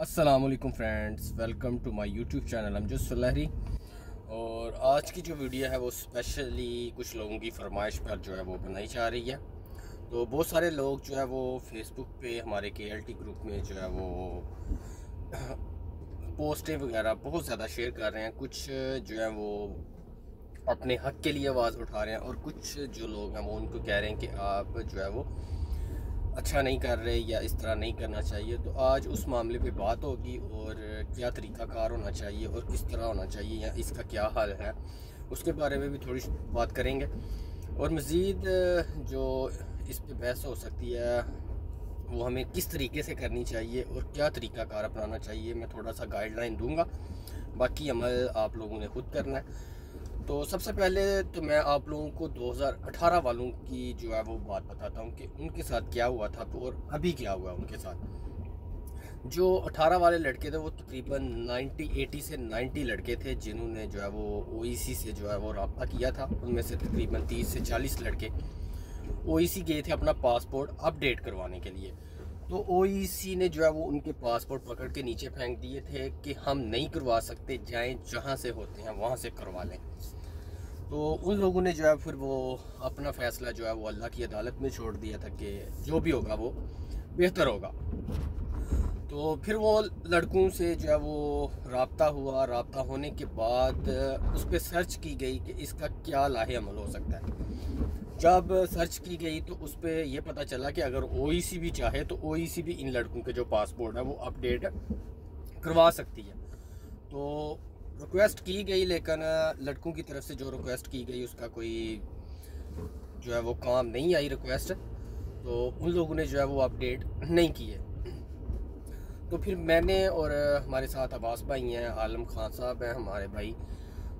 Aslam friends welcome to my YouTube channel Amjad Sulehri और आज की जो वीडियो है वो स्पेशली कुछ लोगों की फरमाइश पर जो है वो बनाई जा रही है। तो बहुत सारे लोग जो है वो फेसबुक पे, हमारे के एल टी ग्रुप में जो है वो पोस्टें वगैरह बहुत ज़्यादा शेयर कर रहे हैं। कुछ जो है वो अपने हक के लिए आवाज़ उठा रहे हैं और कुछ जो लोग हैं वो उनको कह रहे हैं कि आप जो है वो अच्छा नहीं कर रहे या इस तरह नहीं करना चाहिए तो आज उस मामले पे बात होगी और क्या तरीक़ाकार होना चाहिए और किस तरह होना चाहिए या इसका क्या हाल है, उसके बारे में भी थोड़ी बात करेंगे। और मज़ीद, जो इस पर बहस हो सकती है, वो हमें किस तरीके से करनी चाहिए और क्या तरीक़ाकार अपनाना चाहिए, मैं थोड़ा सा गाइडलाइन दूँगा। बाकी अमल आप लोगों ने खुद करना है। तो सबसे पहले तो मैं आप लोगों को 2018 वालों की जो है वो बात बताता हूँ कि उनके साथ क्या हुआ था तो और अभी क्या हुआ उनके साथ। जो 18 वाले लड़के थे, वो तकरीबन 90 80 से 90 लड़के थे जिन्होंने जो है वो ओ e से जो है वो रबता किया था। उनमें से तकरीबन 30 से 40 लड़के ओ e गए थे अपना पासपोर्ट अपडेट करवाने के लिए। तो ओ e ने जो है वो उनके पासपोर्ट पकड़ के नीचे फेंक दिए थे कि हम नहीं करवा सकते, जाएँ जहाँ से होते हैं, वहाँ से करवा लें। तो उन लोगों ने जो है फिर वो अपना फ़ैसला जो है वो अल्लाह की अदालत में छोड़ दिया था कि जो भी होगा वो बेहतर होगा। तो फिर वो लड़कों से जो है वो रबता हुआ। रबता होने के बाद उस पर सर्च की गई कि इसका क्या लाहे अमल हो सकता है। जब सर्च की गई तो उस पर यह पता चला कि अगर ओ e भी चाहे तो ओ e भी इन लड़कों के जो पासपोर्ट है वो अपडेट करवा सकती है। तो रिक्वेस्ट की गई, लेकिन लड़कों की तरफ़ से जो रिक्वेस्ट की गई, उसका कोई, जो है वो काम नहीं आई रिक्वेस्ट तो उन लोगों ने जो है वो अपडेट नहीं किए तो फिर मैंने और हमारे साथ अब्बास भाई हैं, आलम खान साहब हैं हमारे भाई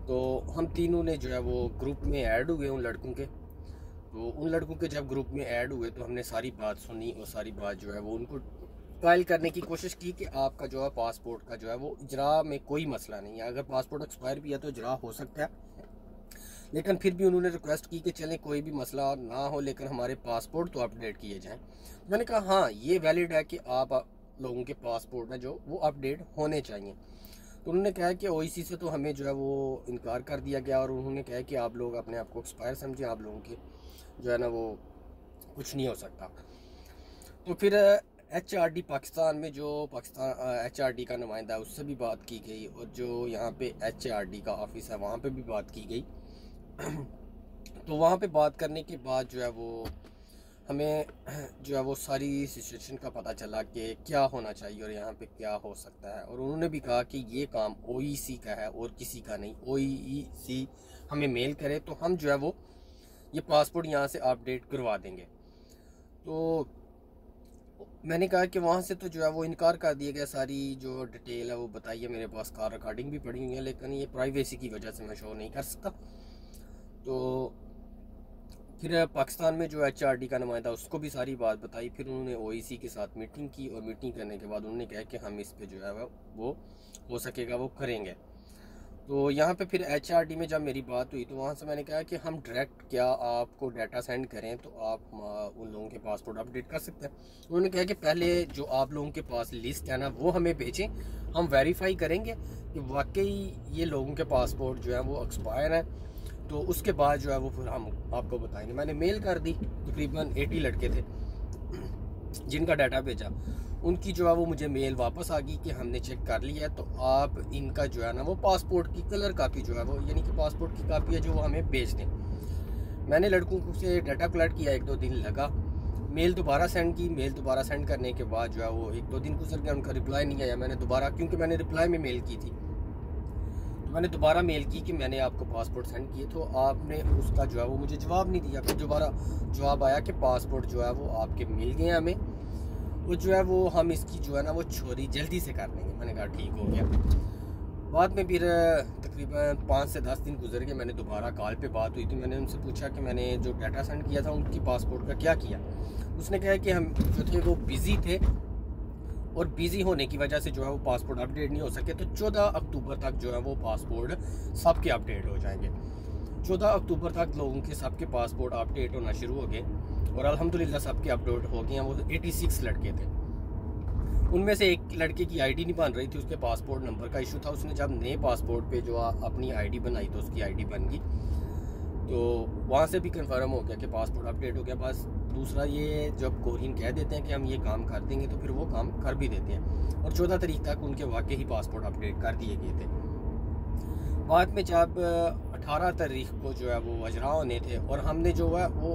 तो हम तीनों ने जो है वो ग्रुप में ऐड हुए उन लड़कों के। तो उन लड़कों के जब ग्रुप में ऐड हुए तो हमने सारी बात सुनी और सारी बात जो है वो उनको फ़ाइल करने की कोशिश की कि आपका जो है पासपोर्ट का जो है वो इजरा में कोई मसला नहीं है। अगर पासपोर्ट एक्सपायर भी है तो इजरा हो सकता है। लेकिन फिर भी उन्होंने रिक्वेस्ट की कि चलें, कोई भी मसला ना हो, लेकिन हमारे पासपोर्ट तो अपडेट किए जाएँ। तो मैंने कहा हाँ ये वैलिड है कि आप लोगों के पासपोर्ट में जो वो अपडेट होने चाहिए। तो उन्होंने कहा कि ओ से तो हमें जो है वो इनकार कर दिया गया और उन्होंने कहा कि आप लोग अपने आप को एक्सपायर समझें, आप लोगों के जो है ना वो कुछ नहीं हो सकता। तो फिर एच आर डी पाकिस्तान में जो पाकिस्तान एच आर डी का नुमाइंदा है, उससे भी बात की गई और जो यहाँ पे एच आर डी का ऑफ़िस है, वहाँ पे भी बात की गई। तो वहाँ पे बात करने के बाद जो है वो, हमें जो है वो सारी सिचुएशन का पता चला कि क्या होना चाहिए और यहाँ पे क्या हो सकता है। और उन्होंने भी कहा कि ये काम ओ e का है और किसी का नहीं। ओ e हमें मेल करे तो हम जो है वो, ये पासपोर्ट यहाँ से अपडेट करवा देंगे। तो मैंने कहा कि वहाँ से तो जो है वो इनकार कर दिया गया सारी जो डिटेल है, वो बताई है मेरे पास कार रिकॉर्डिंग भी पड़ी हुई है, लेकिन ये प्राइवेसी की वजह से मैं शो नहीं कर सकता। तो फिर पाकिस्तान में जो एच आर डी का नुमाइंदा, उसको भी सारी बात बताई। फिर उन्होंने ओ e के साथ मीटिंग की और मीटिंग करने के बाद उन्होंने कहा कि हम इस पर जो है वो हो सकेगा, वो करेंगे। तो यहाँ पे फिर एच में जब मेरी बात हुई तो वहाँ से मैंने कहा कि हम डायरेक्ट क्या आपको डाटा सेंड करें तो आप उन लोगों के पासपोर्ट अपडेट कर सकते हैं। उन्होंने कहा कि पहले जो आप लोगों के पास लिस्ट है ना, वो हमें भेजें, हम वेरीफाई करेंगे कि वाकई ये लोगों के पासपोर्ट जो है, वो एक्सपायर हैं। तो उसके बाद जो है, वो फिर हम आपको बताएँगे। मैंने मेल कर दी, तकरीबन एटी लड़के थे, जिनका डाटा भेजा। उनकी जो है वो मुझे मेल वापस आ गई कि हमने चेक कर लिया है तो आप इनका जो है ना वो पासपोर्ट की कलर कापी जो है वो, यानी कि पासपोर्ट की कापी है जो वो हमें भेज दें। मैंने लड़कों से डाटा कलेक्ट किया, एक दो दिन लगा। मेल दोबारा सेंड की मेल दोबारा सेंड करने के बाद जो है वो एक दो दिन गुजर गया उनका रिप्लाई नहीं आया। मैंने दोबारा, क्योंकि मैंने रिप्लाई में मेल की थी। तो मैंने दोबारा मेल की कि मैंने आपको पासपोर्ट सेंड किए तो आपने उसका जो है वो मुझे जवाब नहीं दिया। फिर दोबारा जवाब आया कि पासपोर्ट जो है वो आपके मिल गए हमें। वो जो है वो हम इसकी जो है ना वो छोरी जल्दी से कर लेंगे मैंने कहा, ठीक हो गया। बाद में फिर, तकरीबन पाँच से दस दिन गुजर गए। मैंने दोबारा कॉल पे बात हुई थी मैंने उनसे पूछा कि मैंने जो डाटा सेंड किया था, उनकी पासपोर्ट का क्या किया? उसने कहा कि हम जो थे वो बिज़ी थे और बिज़ी होने की वजह से जो है वो पासपोर्ट अपडेट नहीं हो सके तो चौदह अक्टूबर तक जो है वो पासपोर्ट सबके अपडेट हो जाएँगे। चौदह अक्टूबर तक लोगों के सबके पासपोर्ट अपडेट होना शुरू हो गए और अल्हम्दुलिल्लाह सबके अपडेट हो गए हैं। वो 86 लड़के थे। उनमें से एक लड़के की आईडी नहीं बन रही थी, उसके पासपोर्ट नंबर का इशू था। उसने जब नए पासपोर्ट पे जो अपनी आईडी बनाई तो उसकी आईडी बन गई। तो वहाँ से भी कंफर्म हो गया कि पासपोर्ट अपडेट हो गया। बस दूसरा ये जब कोरियन कह देते हैं कि हम ये काम कर देंगे तो फिर वो काम कर भी देते हैं। और चौदह तारीख तक उनके वाकई ही पासपोर्ट अपडेट कर दिए गए थे। बाद में जब अठारह तारीख को जो है वो अजरा होने थे, और हमने जो है वो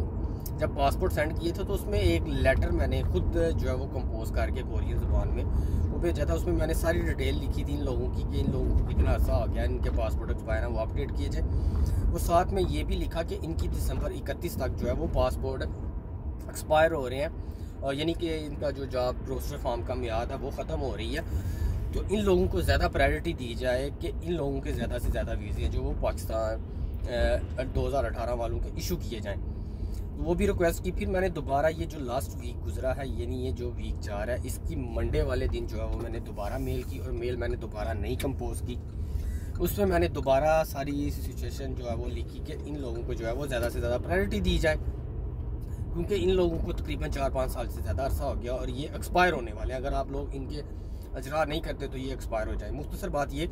जब पासपोर्ट सेंड किए थे तो उसमें एक लेटर मैंने खुद जो है वो कंपोज करके कोरियन ज़ुबान में, वो भेजा था। उसमें मैंने सारी डिटेल लिखी थी इन लोगों की, कि इन लोगों को कितना अर्सा हो गया, इनके पासपोर्ट एक्सपायर हैं, वो अपडेट किए थे। वो साथ में ये भी लिखा कि इनकी दिसंबर इकतीस तक जो है वो पासपोर्ट एक्सपायर हो रहे हैं, और यानी कि इनका जो जॉब रोस्टर फार्म का मियाद है, वो ख़त्म हो रही है। तो इन लोगों को ज़्यादा प्रायोरिटी दी जाए कि इन लोगों के ज़्यादा से ज़्यादा वीज़े जो वो पाकिस्तान दो हज़ार अठारह वालों के इशू किए जाएँ। तो वो भी रिक्वेस्ट की, फिर मैंने दोबारा ये जो लास्ट वीक गुजरा है यानी ये जो वीक जा रहा है, इसकी मंडे वाले दिन जो है वो मैंने दोबारा मेल की और मेल मैंने दोबारा नहीं कंपोज की। उसमें मैंने दोबारा सारी सिचुएशन जो है वो लिखी कि इन लोगों को जो है वो ज़्यादा से ज़्यादा प्रायोरिटी दी जाए। क्योंकि इन लोगों को तकरीबन चार पाँच साल से ज़्यादा अरसा हो गया और ये एक्सपायर होने वाले हैं। अगर आप लोग इनके अजरा नहीं करते तो ये एक्सपायर हो जाए। मुख्तर बात ये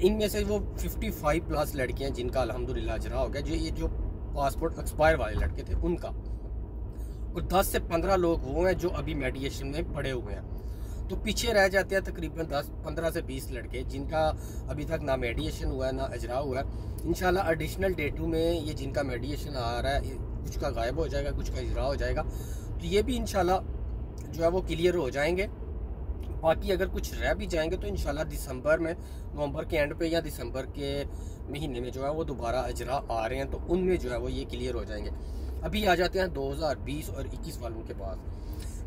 इनमें से वो 55 प्लस लड़कियाँ जिनका अल्हम्दुलिल्लाह अजरा हो गया, जो ये जो पासपोर्ट एक्सपायर वाले लड़के थे, उनका। और 10 से 15 लोग वो हैं जो अभी मेडिएशन में पड़े हुए हैं। तो पीछे रह जाते हैं तकरीबन 10 15 से 20 लड़के जिनका अभी तक ना मेडिएशन हुआ है, ना अजरा हुआ है। इनशाला एडिशनल डेटू में ये जिनका मेडिएशन आ रहा है कुछ का गायब हो जाएगा, कुछ का इजरा हो जाएगा। तो ये भी इनशाला जो है वो क्लियर हो जाएँगे। बाकी अगर कुछ रह भी जाएँगे तो इनशाला दिसंबर में, नवंबर के एंड पे या दिसंबर के महीने में जो है वो दोबारा अजरा आ रहे हैं तो उनमें जो है वो ये क्लियर हो जाएँगे। अभी आ जाते हैं 2020 और 21 वालों के पास।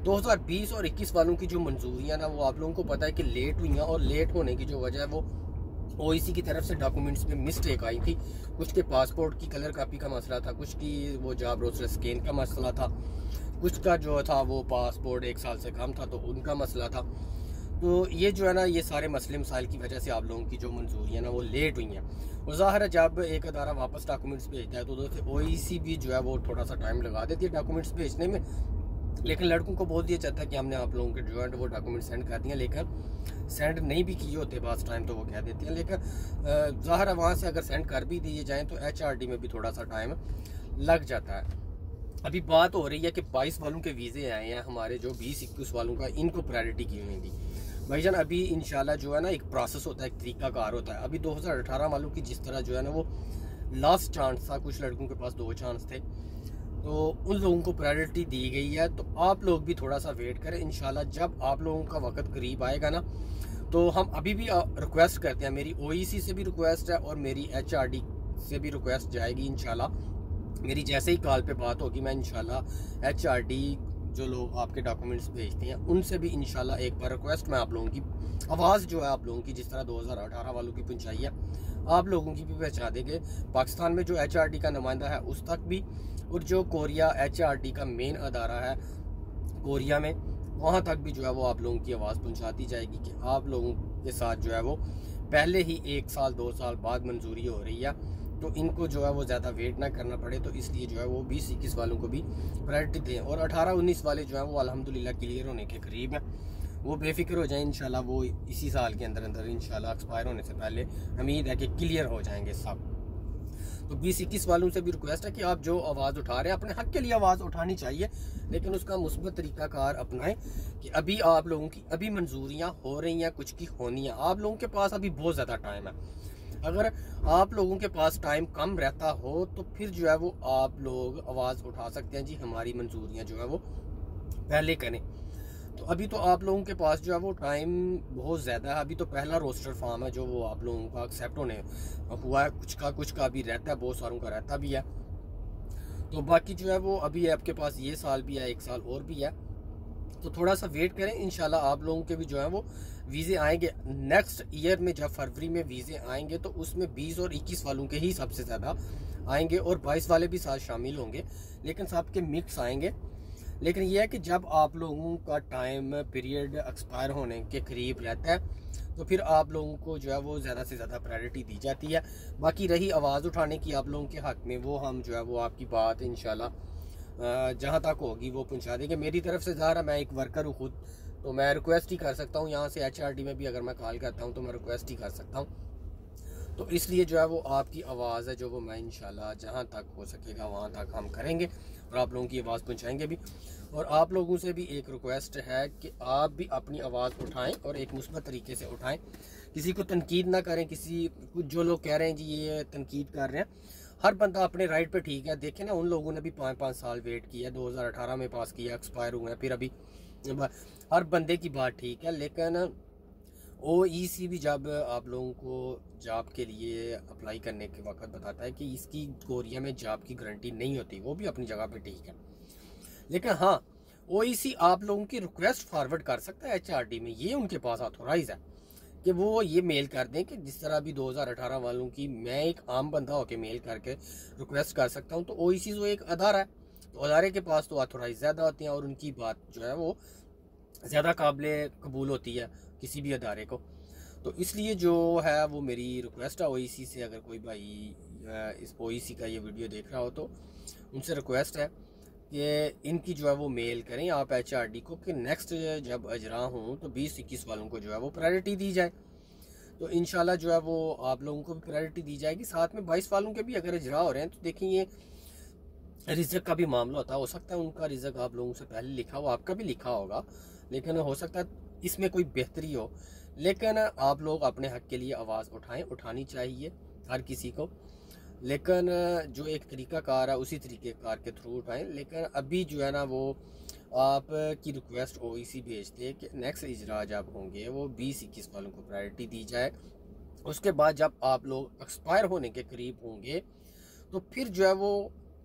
2020 और 21 वालों की जो मंजूरियाँ ना, वो आप लोगों को पता है कि लेट हुई हैं और लेट होने की जो वजह है वो ओ की तरफ़ से डॉक्यूमेंट्स में मिस्टेक आई थी। कुछ के पासपोर्ट की कलर कापी का मसला था, कुछ की वो जॉब रोस्टर स्कैन का मसला था। कुछ का जो था वो पासपोर्ट एक साल से कम था तो उनका मसला था। तो ये जो है ना, ये सारे मसले मसाइल की वजह से आप लोगों की जो मंजूरी है ना, वो लेट हुई हैं। और ज़ाहिर है, जब एक अदारा वापस डॉक्यूमेंट्स भेजता है तो ओ e भी जो है वो थोड़ा सा टाइम लगा देती है डॉक्यूमेंट्स भेजने में। लेकिन लड़कों को बोल दिया जाता है कि हमने आप लोगों के जो वो डॉक्यूमेंट सेंड कर दिए लेकिन सेंड नहीं भी किए होते पास टाइम तो वो कह देते हैं। लेकिन ज़ाहिर है, वहाँ से अगर सेंड कर भी दिए जाएँ तो एचआरडी में भी थोड़ा सा टाइम लग जाता है। अभी बात हो रही है कि 22 वालों के वीज़े आए हैं, हमारे जो 20 इक्कीस वालों का, इनको प्रायोरिटी की हुई थी भाईजान अभी इंशाल्लाह जो है ना, एक प्रोसेस होता है, एक तरीका कार होता है। अभी 2018 वालों की जिस तरह जो है ना, वो लास्ट चांस था, कुछ लड़कों के पास दो चांस थे। तो उन लोगों को प्रायोरिटी दी गई है तो आप लोग भी थोड़ा सा वेट करें। इनशाला जब आप लोगों का वक्त करीब आएगा ना तो हम अभी भी रिक्वेस्ट करते हैं। मेरी ओ e से भी रिक्वेस्ट है और मेरी एचआरडी से भी रिक्वेस्ट जाएगी इनशाला मेरी जैसे ही कॉल पे बात होगी, मैं इनशाला एच जो लोग आपके डॉक्यूमेंट्स भेजते हैं, उनसे भी इनशाला एक बार रिक्वेस्ट मैं आप लोगों की आवाज़ जो है आप लोगों की, जिस तरह 2018 वालों की पहुँचाई है, आप लोगों की भी पहुँचा देंगे। पाकिस्तान में जो एच का नुमाइंदा है, उस तक भी, और जो कोरिया एच का मेन अदारा है, कोरिया में, वहाँ तक भी जो है वो आप लोगों की आवाज़ पहुँचाती जाएगी कि आप लोगों के साथ जो है वो पहले ही एक साल, दो साल बाद मंजूरी हो रही है। तो इनको जो है वो ज़्यादा वेट ना करना पड़े तो इसलिए जो है वो बीस इक्कीस वालों को भी प्रायोरिटी दें। और अठारह उन्नीस वाले जो है वो अलहमदिल्ला क्लियर होने के करीब हैं। वो बेफिक्र हो जाए, इंशाल्लाह वो इसी साल के अंदर अंदर इंशाल्लाह एक्सपायर होने से पहले उम्मीद है कि क्लियर हो जाएँगे सब। तो बीस इक्कीस वालों से भी रिक्वेस्ट है कि आप जो आवाज़ उठा रहे हैं, अपने हक के लिए आवाज़ उठानी चाहिए, लेकिन उसका मुस्बत तरीकाकार अपनाएँ कि अभी आप लोगों की, अभी मंजूरियाँ हो रही हैं, कुछ की होनी है। आप लोगों के पास अभी बहुत ज़्यादा टाइम है। अगर आप लोगों के पास टाइम कम रहता हो तो फिर जो है वो आप लोग आवाज़ उठा सकते हैं। जी, हमारी मंजूरियाँ जो है वो पहले करें। तो अभी तो आप लोगों के पास जो है वो टाइम बहुत ज़्यादा है। अभी तो पहला रोस्टर फार्म है जो वो आप लोगों का एक्सेप्ट होने हुआ है। कुछ का कुछ का अभी रहता है, बहुत सारों का रहता भी है। तो बाकी जो है वो अभी आपके पास ये साल भी है, एक साल और भी है। तो थोड़ा सा वेट करें इनशाला आप लोगों के भी जो है वो वीज़े आएँगे। नेक्स्ट ईयर में जब फरवरी में वीज़े आएँगे तो उसमें 20 और 21 वालों के ही सबसे ज़्यादा आएँगे और 22 वाले भी साथ शामिल होंगे, लेकिन सबके मिक्स आएँगे। लेकिन यह है कि जब आप लोगों का टाइम पीरियड एक्सपायर होने के करीब रहता है तो फिर आप लोगों को जो है वो ज़्यादा से ज़्यादा प्रायोरिटी दी जाती है। बाकी रही आवाज़ उठाने की, आप लोगों के हक़ में वो हम जो है वो आपकी बात इन जहाँ तक होगी वो पहुँचा देंगे मेरी तरफ़ से ज़ाहिर मैं एक वर्कर हूँ खुद तो मैं रिक्वेस्ट ही कर सकता हूँ। यहाँ से एच में भी अगर मैं कॉल करता हूँ तो मैं रिक्वेस्ट ही कर सकता हूँ। तो इसलिए जो है, वो आपकी आवाज़ है, जो वो मैं इंशाल्लाह जहाँ तक हो सकेगा, वहाँ तक हम करेंगे और आप लोगों की आवाज़ पहुँचाएँगे भी। और आप लोगों से भी एक रिक्वेस्ट है कि आप भी अपनी आवाज़ उठाएँ और एक मुस्बत तरीके से उठाएँ। किसी को तनकीद ना करें, किसी कुछ जो लोग कह रहे हैं, जी, ये तनकीद कर रहे हैं। हर बंदा अपने राइट पे ठीक है। देखे ना, उन लोगों ने भी पाँच पाँच साल वेट किया 2018 में पास किया एक्सपायर हुए हैं, फिर अभी हर बंदे की बात ठीक है, लेकिन ओ ई सी भी जब आप लोगों को जॉब के लिए अप्लाई करने के वक्त बताता है कि इसकी कोरिया में जॉब की गारंटी नहीं होती, वो भी अपनी जगह पे ठीक है। लेकिन हाँ ओ सी आप लोगों की रिक्वेस्ट फॉरवर्ड कर सकता है एच आर डी में, ये उनके पास ऑथोराइज है। कि वो ये मेल कर दें कि जिस तरह अभी 2018 वालों की मैं एक आम बंदा होकर मेल करके रिक्वेस्ट कर सकता हूँ तो ओ जो एक अदारा है। तो अदारे के पास तो ऑथोराइज ज़्यादा होती हैं और उनकी बात जो है वो ज़्यादा काबिल कबूल होती है किसी भी अदारे को। तो इसलिए जो है वो मेरी रिक्वेस्ट है ओ से अगर कोई भाई इस ओ का ये वीडियो देख रहा हो तो उनसे रिक्वेस्ट है। कि इनकी जो है वो मेल करें आप एच आर डी को कि नेक्स्ट जब अजरा हूँ तो बीस इक्कीस वालों को जो है वो प्रायोरिटी दी जाए। तो इन जो है वो आप लोगों को भी प्रायोरिटी दी जाएगी। साथ में बाईस वालों के भी अगर अजरा हो रहे हैं तो देखें ये रिजक का भी मामला होता है सकता है उनका रिजक आप लोगों से पहले लिखा हो, आपका भी लिखा होगा, लेकिन हो सकता है इसमें कोई बेहतरी हो। लेकिन आप लोग अपने हक के लिए आवाज़ उठाएँ, उठानी चाहिए हर किसी को। लेकिन जो एक तरीका कार है उसी तरीके कार के थ्रू उठाएँ। लेकिन अभी जो है ना वो आप की रिक्वेस्ट ओ ई सी भेजते कि नेक्स्ट इजरा जब होंगे वो बीस इक्कीस वालों को प्रायोरिटी दी जाए। उसके बाद जब आप लोग एक्सपायर होने के करीब होंगे तो फिर जो है वो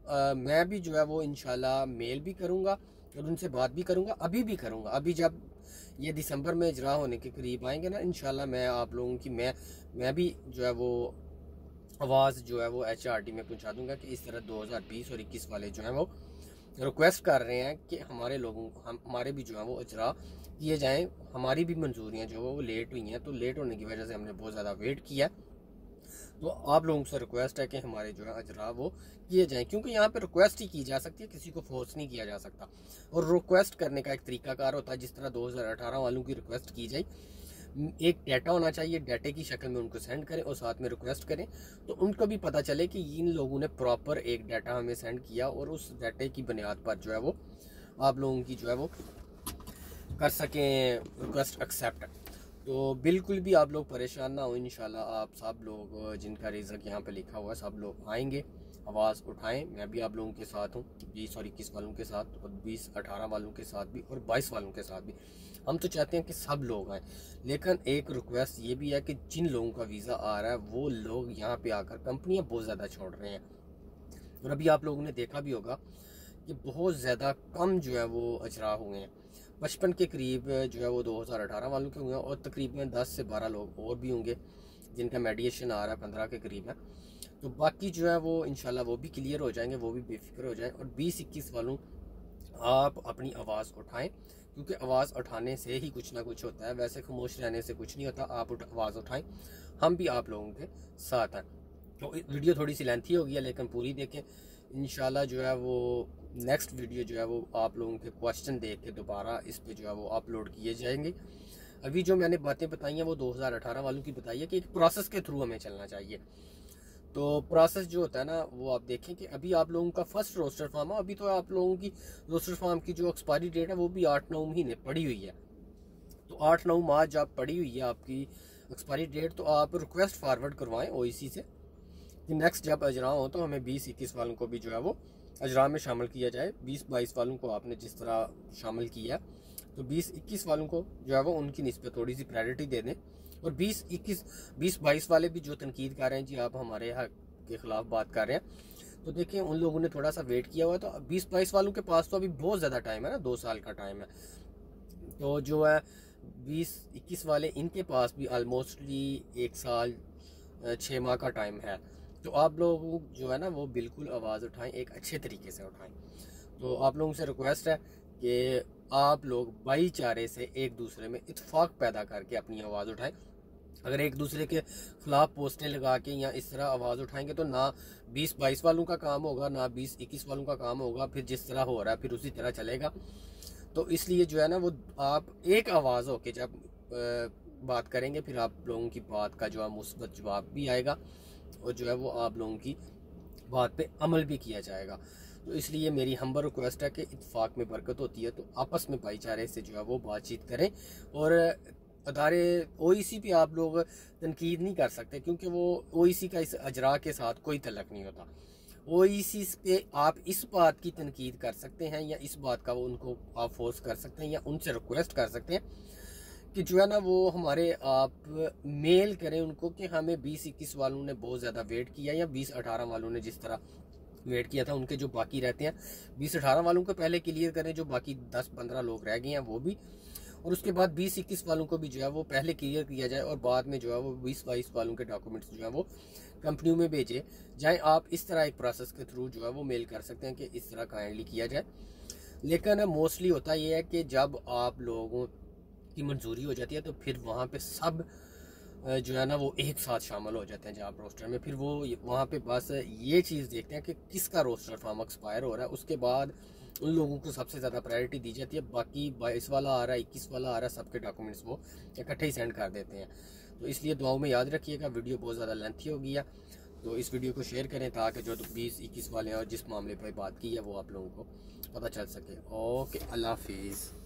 आ, मैं भी जो है वो इनशाला मेल भी करूँगा और उनसे बात भी करूँगा अभी भी करूँगा। अभी जब ये दिसंबर में इजरा होने के करीब आएँगे ना इन मैं आप लोगों की मैं मैं भी जो है वो आवाज़ जो है वो एच में पहुँचा दूँगा कि इस तरह 2020 और 21 वाले जो हैं वो रिक्वेस्ट कर रहे हैं कि हमारे लोगों हम, हमारे भी जो है वो इजरा किए जाएँ। हमारी भी मंजूरियाँ जो है वो लेट हुई हैं तो लेट होने की वजह से हमने बहुत ज़्यादा वेट किया। तो आप लोगों से रिक्वेस्ट है कि हमारे जो है अजरा वो किए जाएँ, क्योंकि यहाँ पे रिक्वेस्ट ही की जा सकती है, किसी को फोर्स नहीं किया जा सकता। और रिक्वेस्ट करने का एक तरीकाकार होता है, जिस तरह 2018 वालों की रिक्वेस्ट की जाए एक डाटा होना चाहिए डाटे की शक्ल में उनको सेंड करें और साथ में रिक्वेस्ट करें तो उनको भी पता चले कि इन लोगों ने प्रॉपर एक डाटा हमें सेंड किया और उस डाटे की बुनियाद पर जो है वो आप लोगों की जो है वो कर सकें रिक्वेस्ट एक्सेप्ट तो बिल्कुल भी आप लोग परेशान ना हो इन आप सब लोग, जिनका रिजक यहाँ पे लिखा हुआ है, सब लोग आएँगे। आवाज़ उठाएँ, मैं भी आप लोगों के साथ हूँ, बीस और इक्कीस वालों के साथ और बीस अठारह वालों के साथ भी और बाईस वालों के साथ भी। हम तो चाहते हैं कि सब लोग आएँ। लेकिन एक रिक्वेस्ट ये भी है कि जिन लोगों का वीज़ा आ रहा है, वो लोग यहाँ पे आकर कंपनियाँ बहुत ज़्यादा छोड़ रहे हैं। और अभी आप लोगों ने देखा भी होगा कि बहुत ज़्यादा कम जो है वो अजरा हुए हैं। बचपन के करीब जो है वो 2018 वालों के हुए हैं और तकरीबन 10 से 12 लोग और भी होंगे जिनका मेडिएशन आ रहा है, पंद्रह के करीब है। तो बाकी जो है वो इन वो भी क्लियर हो जाएँगे, वो भी बेफिक्र हो जाए और बीस इक्कीस वालों आप अपनी आवाज़ उठाएँ। क्योंकि आवाज़ उठाने से ही कुछ ना कुछ होता है। वैसे खामोश रहने से कुछ नहीं होता। आप उठ, आवाज़ उठाएँ। हम भी आप लोगों के साथ हैं। तो वीडियो थोड़ी सी लेंथी होगी है लेकिन पूरी देखें। इन जो है वो नेक्स्ट वीडियो जो है वो आप लोगों के क्वेश्चन देख के दोबारा इस पर जो है वो अपलोड किए जाएँगे। अभी जो मैंने बातें बताई हैं वो 2018 वालों की बताई है कि एक प्रोसेस के थ्रू हमें चलना चाहिए। तो प्रोसेस जो होता है ना, वो आप देखें कि अभी आप लोगों का फ़र्स्ट रोस्टर फार्म है। अभी तो आप लोगों की रोस्टर फार्म की जो एक्सपायरी डेट है, वो भी आठ नौ महीने पड़ी हुई है। तो आठ नौ मार्च जब पड़ी हुई है आपकी एक्सपायरी डेट तो आप रिक्वेस्ट फॉरवर्ड करवाएँ ओ से कि नेक्स्ट जब अजरा हो तो हमें बीस इक्कीस वालों को भी जो है वो अजरा में शामिल किया जाए। बीस बाईस वालों को आपने जिस तरह शामिल किया तो बीस इक्कीस वालों को जो है वो उनकी नस्बत थोड़ी सी प्रायोरिटी दे दें। और बीस, इक्कीस, बीस, बाईस वाले भी जो तनकीद कर रहे हैं जी, आप हमारे हक के ख़िलाफ़ बात कर रहे हैं। तो देखिए, उन लोगों ने थोड़ा सा वेट किया हुआ तो बीस, बाईस वालों के पास तो अभी बहुत ज़्यादा टाइम है ना, दो साल का टाइम है। तो जो है, बीस, इक्कीस वाले इनके पास भी आलमोस्टली एक साल छः माह का टाइम है। तो आप लोग जो है ना, वो बिल्कुल आवाज़ उठाएँ, एक अच्छे तरीके से उठाएँ। तो आप लोगों से रिक्वेस्ट है कि आप लोग भाईचारे से एक दूसरे में इतफाक़ पैदा करके अपनी आवाज़ उठाएँ। अगर एक दूसरे के खिलाफ पोस्टें लगा के या इस तरह आवाज़ उठाएँगे तो ना बीस बाईस वालों का काम होगा, ना बीस इक्कीस वालों का काम होगा, फिर जिस तरह हो रहा है, फिर उसी तरह चलेगा। तो इसलिए जो है ना, वो आप एक आवाज़ हो के जब बात करेंगे, फिर आप लोगों की बात का जो है मुस्बत जवाब भी आएगा और जो है वो आप लोगों की बात पे अमल भी किया जाएगा। तो इसलिए मेरी हम्बर रिक्वेस्ट है कि इतफाक़ में बरकत होती है तो आपस में भाईचारे से जो है वो बातचीत करें और अदारे ओ पे आप लोग तनकीद नहीं कर सकते, क्योंकि वो ओ का इस अजरा के साथ कोई तलक नहीं होता। ओ पे आप इस बात की तनकीद कर सकते हैं, या इस बात का वो उनको आप फोर्स कर सकते हैं, या उनसे रिक्वेस्ट कर सकते हैं कि जो है ना वो हमारे आप मेल करें उनको कि हमें बीस इक्कीस वालों ने बहुत ज़्यादा वेट किया, या बीस अठारह वालों ने जिस तरह वेट किया था, उनके जो बाकी रहते हैं, बीस अठारह वालों को पहले क्लियर करें, जो बाकी दस पंद्रह लोग रह गए हैं, वो भी और उसके बाद बीस इक्कीस वालों को भी जो है वो पहले क्लियर किया जाए और बाद में जो है वो बीस बाईस वालों के डॉक्यूमेंट्स जो है वो कंपनियों में भेजे, जाए आप इस तरह एक प्रोसेस के थ्रू जो है वो मेल कर सकते हैं कि इस तरह काइंडली किया जाए। लेकिन मोस्टली होता यह है कि जब आप लोगों की मंजूरी हो जाती है तो फिर वहाँ पे सब जो है ना वो एक साथ शामिल हो जाते हैं जहाँ रोस्टर में। फिर वो वहाँ पे बस ये चीज़ देखते हैं कि किसका रोस्टर फॉर्म एक्सपायर हो रहा है, उसके बाद उन लोगों को सबसे ज़्यादा प्रायोरिटी दी जाती है। बाकी बाईस वाला आ रहा है इक्कीस वाला आ रहा है सबके डॉक्यूमेंट्स वो इकट्ठे ही सेंड कर देते हैं। तो इसलिए दुआओं में याद रखिएगा वीडियो बहुत ज़्यादा लेंथी हो गया तो इस वीडियो को शेयर करें ताकि जो तो बीस, इक्कीस वाले और जिस मामले पर बात की है वो आप लोगों को पता चल सके। ओके अल्लाह हाफिज़।